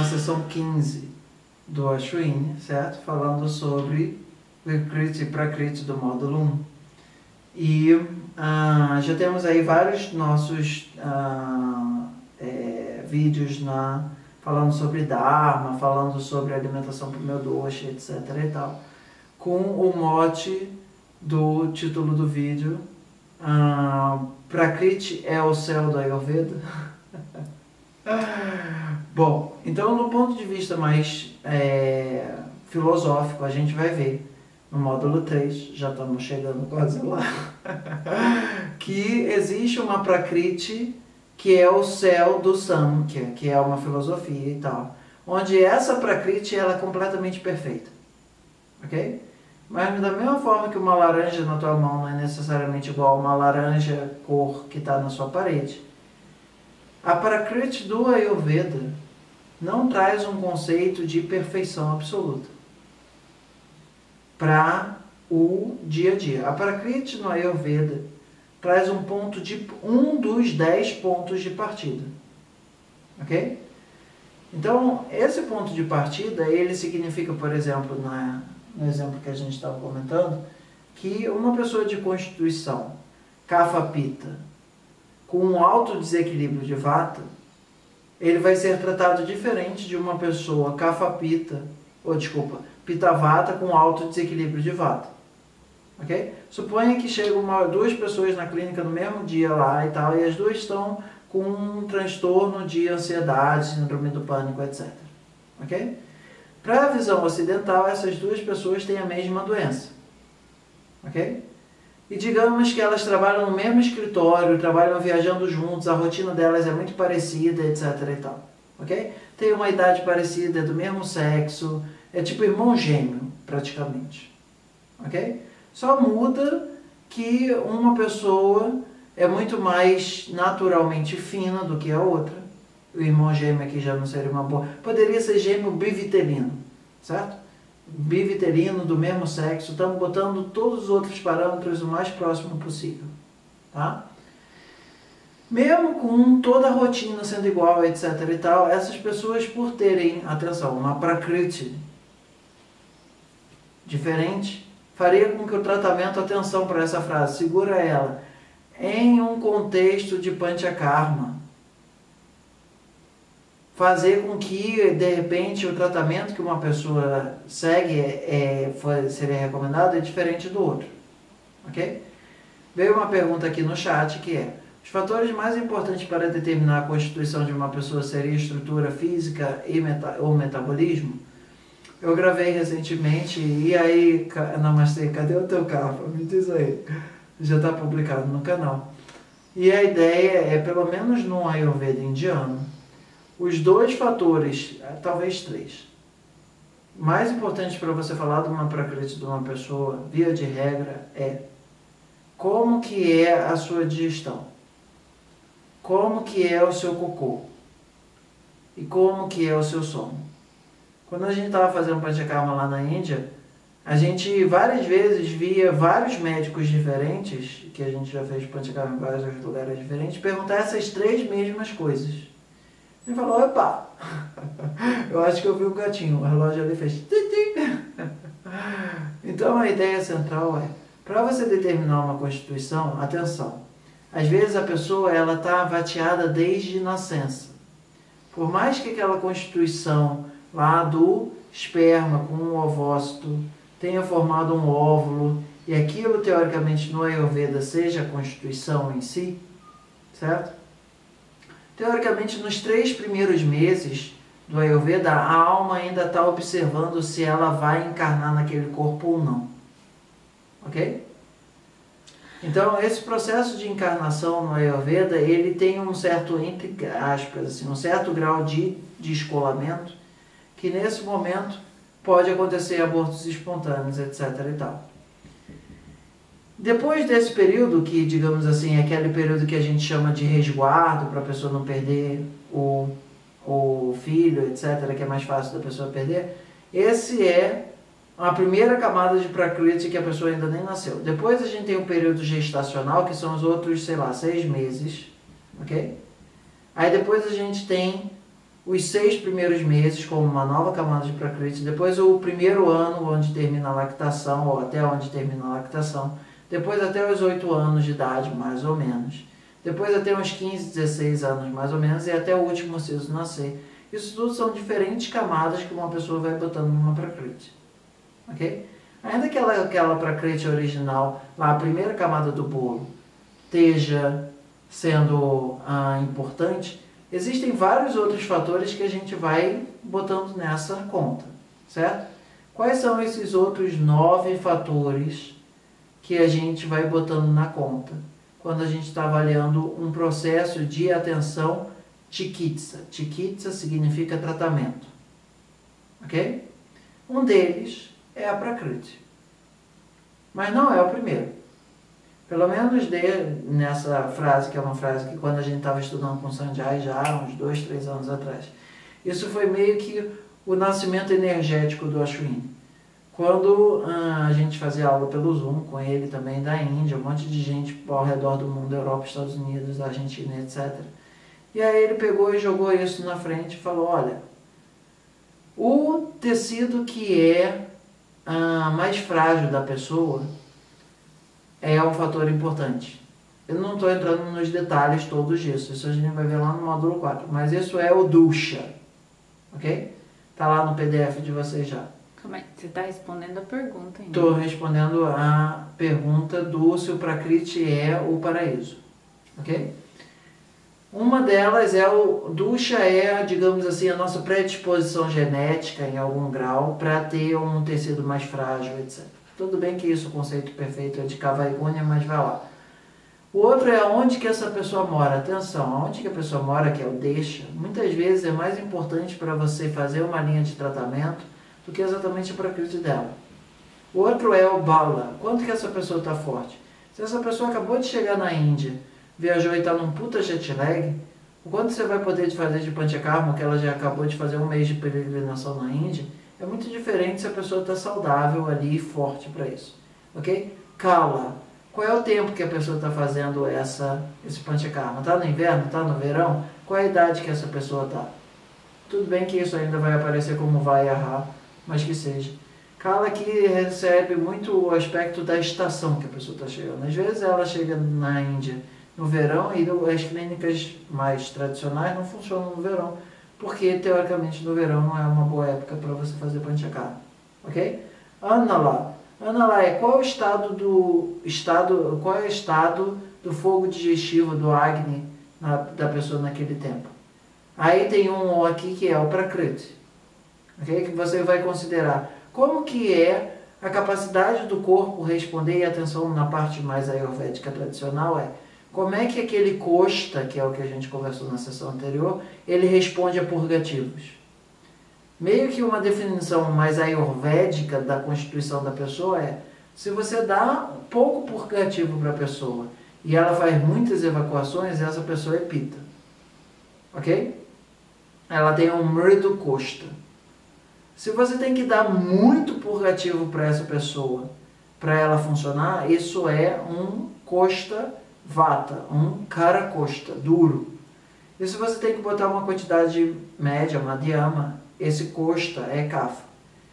na sessão 15 do Ashwin, certo? Falando sobre Vikriti e Prakriti do módulo 1. E ah, já temos aí vários nossos ah, é, vídeos na, falando sobre Dharma, falando sobre alimentação para o meu doce, etc. e tal, com o mote do título do vídeo ah, Prakriti é o céu da Ayurveda? Bom, então no ponto de vista mais é, filosófico, a gente vai ver no módulo 3, já estamos chegando quase lá, que existe uma Prakriti que é o céu do Samkhya, que é uma filosofia e tal, onde essa Prakriti ela é completamente perfeita. Ok? Mas da mesma forma que uma laranja na tua mão não é necessariamente igual a uma laranja cor que está na sua parede, a Prakriti do Ayurveda não traz um conceito de perfeição absoluta para o dia a dia. A Prakriti no Ayurveda traz um ponto de um dos dez pontos de partida, ok? Então esse ponto de partida ele significa, por exemplo, na, no exemplo que a gente estava comentando, que uma pessoa de constituição kapha-pita com um alto desequilíbrio de vata, ele vai ser tratado diferente de uma pessoa kapha-pita, ou desculpa, pita-vata com alto desequilíbrio de vata. Ok? Suponha que chegam uma, duas pessoas na clínica no mesmo dia lá e tal, e as duas estão com um transtorno de ansiedade, síndrome do pânico, etc. Ok? Para a visão ocidental, essas duas pessoas têm a mesma doença. Ok? E digamos que elas trabalham no mesmo escritório, trabalham viajando juntos, a rotina delas é muito parecida, etc. e tal. Ok? Tem uma idade parecida, é do mesmo sexo, é tipo irmão gêmeo, praticamente. Ok? Só muda que uma pessoa é muito mais naturalmente fina do que a outra o irmão gêmeo aqui já não seria uma boa. Poderia ser gêmeo bivitelino, certo? Bivitelino do mesmo sexo, estamos botando todos os outros parâmetros o mais próximo possível, tá? Mesmo com toda a rotina sendo igual, etc e tal, essas pessoas por terem, atenção, uma prakriti diferente, faria com que o tratamento, atenção para essa frase, segura ela, em um contexto de panchakarma, fazer com que, de repente, o tratamento que uma pessoa segue é, é, seria recomendado é diferente do outro. Ok? Veio uma pergunta aqui no chat que é: os fatores mais importantes para determinar a constituição de uma pessoa seria estrutura física e meta, ou metabolismo? Eu gravei recentemente, e aí, Namastê, cadê o teu capa? Me diz aí. Já está publicado no canal. E a ideia é, pelo menos no Ayurveda indiano, os dois fatores, eh, talvez três, mais importantes para você falar de uma prakriti de uma pessoa, via de regra, é como que é a sua digestão, como que é o seu cocô e como que é o seu sono. Quando a gente estava fazendo Panchakarma lá na Índia, a gente várias vezes via vários médicos diferentes, que a gente já fez Panchakarma em vários lugares diferentes, perguntar essas três mesmas coisas. Ele falou, opa, eu acho que eu vi o gatinho, o relógio ali fez Então a ideia central é, para você determinar uma constituição, atenção, às vezes a pessoa ela está vateada desde nascença. Por mais que aquela constituição lá do esperma com um ovócito tenha formado um óvulo e aquilo teoricamente no Ayurveda seja a constituição em si, certo? Teoricamente, nos três primeiros meses do Ayurveda, a alma ainda está observando se ela vai encarnar naquele corpo ou não. Ok? Então, esse processo de encarnação no Ayurveda, ele tem um certo, entre aspas, assim, um certo grau de descolamento, que nesse momento pode acontecer abortos espontâneos, etc. e tal. Depois desse período, que digamos assim, é aquele período que a gente chama de resguardo, para a pessoa não perder o, o filho, etc., que é mais fácil da pessoa perder, esse é a primeira camada de Prakriti que a pessoa ainda nem nasceu. Depois a gente tem o período gestacional, que são os outros, sei lá, seis meses, ok? Aí depois a gente tem os seis primeiros meses como uma nova camada de Prakriti, depois o primeiro ano onde termina a lactação, ou até onde termina a lactação, depois até os 8 anos de idade, mais ou menos, depois até uns 15, 16 anos, mais ou menos, e até o último siso nascer. Isso tudo são diferentes camadas que uma pessoa vai botando numa Prakriti. Ok? Ainda que ela, aquela Prakriti original, lá a primeira camada do bolo, esteja sendo ah, importante, existem vários outros fatores que a gente vai botando nessa conta, certo? Quais são esses outros nove fatores que a gente vai botando na conta quando a gente está avaliando um processo de atenção Chikitsa. Chikitsa significa tratamento. Ok? Um deles é a Prakriti. Mas não é o primeiro. Pelo menos de, nessa frase, que é uma frase que quando a gente estava estudando com Sanjay já há uns dois, três anos atrás. Isso foi meio que o nascimento energético do Ashwini. Quando ah, a gente fazia aula pelo Zoom com ele também da Índia, um monte de gente ao redor do mundo, Europa, Estados Unidos, Argentina, etc. E aí ele pegou e jogou isso na frente e falou, olha, o tecido que é ah, mais frágil da pessoa é um fator importante. Eu não estou entrando nos detalhes todos disso, isso a gente vai ver lá no módulo 4, mas isso é o Dusha, ok? Está lá no PDF de vocês já. É? Você está respondendo a pergunta ainda. Estou respondendo a pergunta do se o Prakriti é o paraíso, ok? Uma delas é o Dusha é, digamos assim, a nossa predisposição genética em algum grau para ter um tecido mais frágil, etc. Tudo bem que isso, o conceito perfeito é de Kavaigunya, mas vai lá. O outro é onde que essa pessoa mora. Atenção, onde que a pessoa mora, que é o deixa, muitas vezes é mais importante para você fazer uma linha de tratamento do que exatamente a prakriti dela. O outro é o bala. Quanto que essa pessoa está forte? Se essa pessoa acabou de chegar na Índia viajou e está num puta jet lag, o quanto você vai poder fazer de Panchakarma, que ela já acabou de fazer um mês de peregrinação na Índia, é muito diferente se a pessoa está saudável ali e forte para isso. Ok? Kala. Qual é o tempo que a pessoa está fazendo essa, esse Panchakarma? Está no inverno? Está no verão? Qual é a idade que essa pessoa está? Tudo bem que isso ainda vai aparecer como vai errar, mas que seja. Kala que recebe muito o aspecto da estação que a pessoa está chegando. Às vezes ela chega na Índia no verão e as clínicas mais tradicionais não funcionam no verão, porque teoricamente no verão não é uma boa época para você fazer panchakarma, ok? Anala. Anala é qual é o estado do estado, qual é o estado do fogo digestivo do Agni na, da pessoa naquele tempo. Aí tem um aqui que é o Prakriti, ok? Que você vai considerar como que é a capacidade do corpo responder e atenção na parte mais ayurvédica tradicional é como é que aquele Costa, que é o que a gente conversou na sessão anterior, ele responde a purgativos? Meio que uma definição mais ayurvédica da constituição da pessoa é: se você dá pouco purgativo para a pessoa e ela faz muitas evacuações, essa pessoa é pita. Ok? Ela tem um mridu costa. Se você tem que dar muito purgativo para essa pessoa para ela funcionar, isso é um costa vata, um cara costa, duro. E se você tem que botar uma quantidade média, madhyama, esse costa é kafa.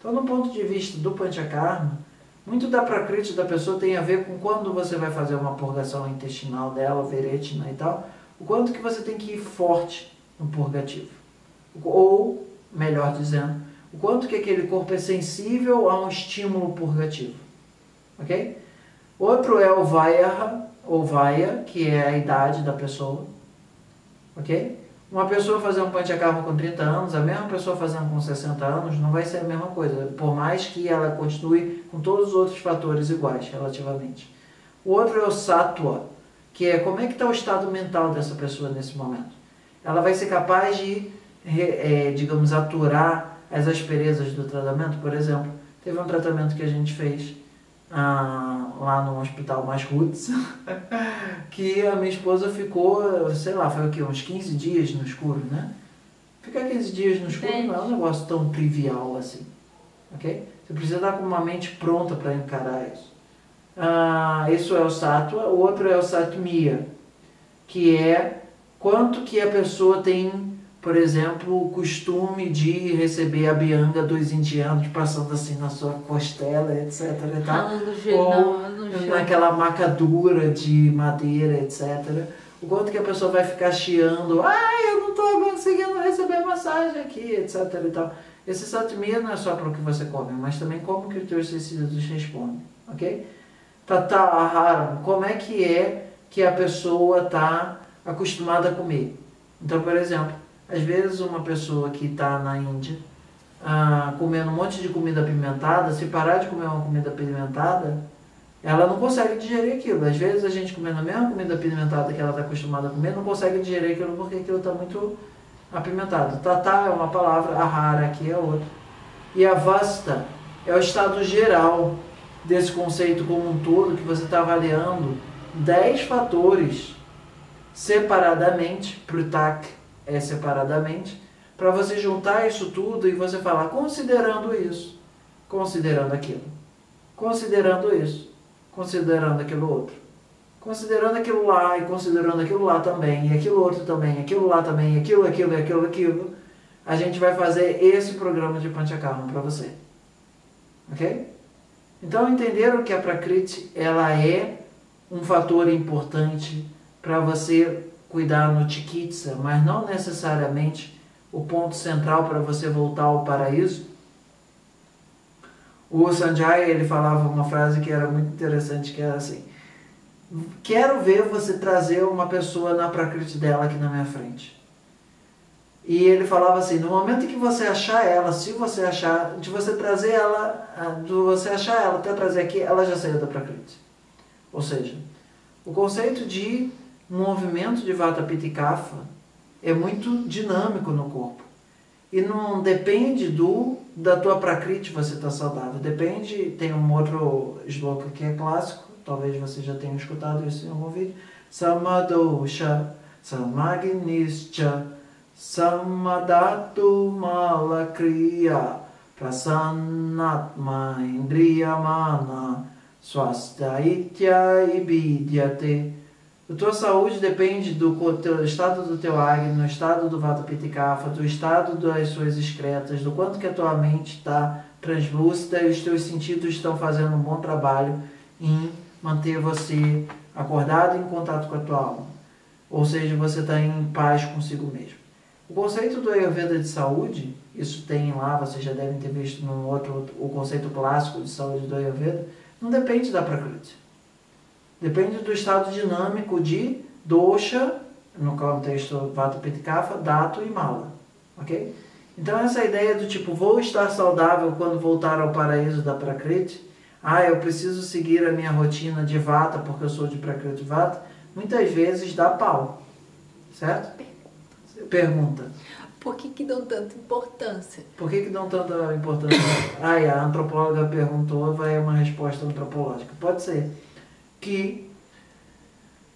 Então, do ponto de vista do panchakarma, muito da prakriti da pessoa tem a ver com quando você vai fazer uma purgação intestinal dela, veretina e tal, o quanto que você tem que ir forte no purgativo. Ou, melhor dizendo, o quanto que aquele corpo é sensível a um estímulo purgativo. Ok? Outro é o Vayaha, ou vaia, que é a idade da pessoa. Ok? Uma pessoa fazer um panchakarma com 30 anos, a mesma pessoa fazendo com 60 anos, não vai ser a mesma coisa, por mais que ela continue com todos os outros fatores iguais, relativamente. O outro é o sattva, que é como é que está o estado mental dessa pessoa nesse momento. Ela vai ser capaz de, é, digamos, aturar as asperezas do tratamento, por exemplo. Teve um tratamento que a gente fez ah, lá no hospital mais roots, que a minha esposa ficou, sei lá, foi o quê? Uns 15 dias no escuro, né? Ficar 15 dias no escuro não é um negócio tão trivial assim, ok? Você precisa estar com uma mente pronta para encarar isso. Ah, isso é o sattva, o outro é o satmia, que é quanto que a pessoa tem por exemplo, o costume de receber a bianga dos indianos passando assim na sua costela, etc. E tal. Ou naquela maca dura de madeira, etc. O quanto que a pessoa vai ficar chiando, ah, eu não estou conseguindo receber massagem aqui, etc. E tal. Esse satmia não é só para o que você come, mas também como que os teus tecidos respondem, ok? Tata Aharam, como é que é que a pessoa está acostumada a comer? Então, por exemplo, às vezes uma pessoa que está na Índia ah, comendo um monte de comida apimentada, se parar de comer uma comida apimentada, ela não consegue digerir aquilo. Às vezes a gente comendo a mesma comida apimentada que ela está acostumada a comer, não consegue digerir aquilo porque aquilo está muito apimentado. Tatá é uma palavra, ahara aqui é outra. E a vasta é o estado geral desse conceito como um todo que você está avaliando 10 fatores separadamente, prutak é separadamente, para você juntar isso tudo e você falar considerando isso, considerando aquilo, considerando isso, considerando aquilo outro, considerando aquilo lá e considerando aquilo lá também, e aquilo outro também, aquilo lá também, aquilo, aquilo, aquilo, aquilo, a gente vai fazer esse programa de Panchakarma para você. Ok? Então entenderam que a Prakriti ela é um fator importante para você cuidar no Tikitsa, mas não necessariamente o ponto central para você voltar ao paraíso. O Sanjaya ele falava uma frase que era muito interessante, que era assim: Quero ver você trazer uma pessoa na prakriti dela aqui na minha frente. E ele falava assim: no momento que você achar ela, se você achar, de você trazer ela, de você achar ela até trazer aqui, ela já saiu da prakriti. Ou seja, o conceito de um movimento de Vata Pitta Kapha é muito dinâmico no corpo. E não depende do da tua prakriti você estar tá saudável. Depende, tem um outro sloka que é clássico, talvez você já tenha escutado isso em algum vídeo. Samadosha, Samagnischa, Samadatu Malakriya, Prasannatma Indriyamana, Swasthaitya Ibidyate. A tua saúde depende do estado do teu Agni, no estado do Vata Pitta Kapha, do estado das suas excretas, do quanto que a tua mente está translúcida e os teus sentidos estão fazendo um bom trabalho em manter você acordado em contato com a tua alma. Ou seja, você está em paz consigo mesmo. O conceito do Ayurveda de saúde, isso tem lá, vocês já devem ter visto no outro, o conceito clássico de saúde do Ayurveda, não depende da Prakriti. Depende do estado dinâmico de dosha, no contexto Vata Pitikafa, Dato e Mala. Ok? Então essa ideia do tipo, vou estar saudável quando voltar ao paraíso da Prakriti, ah, eu preciso seguir a minha rotina de Vata porque eu sou de Prakriti Vata, muitas vezes dá pau. Certo? Pergunta. Por que, que dão tanta importância? Por que, que dão tanta importância? ah, a antropóloga perguntou, vai uma resposta antropológica. Pode ser que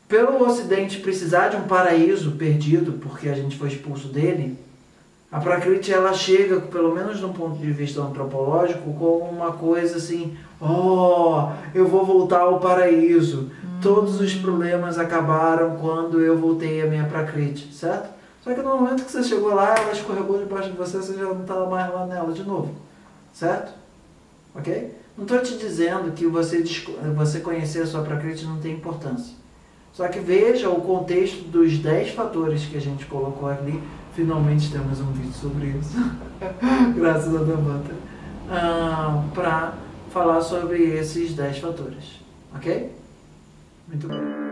pelo Ocidente precisar de um paraíso perdido, porque a gente foi expulso dele, a Prakriti ela chega, pelo menos de um ponto de vista antropológico, como uma coisa assim, oh, eu vou voltar ao paraíso. Hum. Todos os problemas acabaram quando eu voltei à minha Prakriti, certo? Só que no momento que você chegou lá, ela escorregou debaixo de você, você já não estava mais lá nela de novo, certo? Ok? Não estou te dizendo que você, você conhecer a sua Prakriti não tem importância. Só que veja o contexto dos 10 fatores que a gente colocou ali. Finalmente temos um vídeo sobre isso. Graças a Devanta. Ah, Para falar sobre esses 10 fatores. Ok? Muito bem.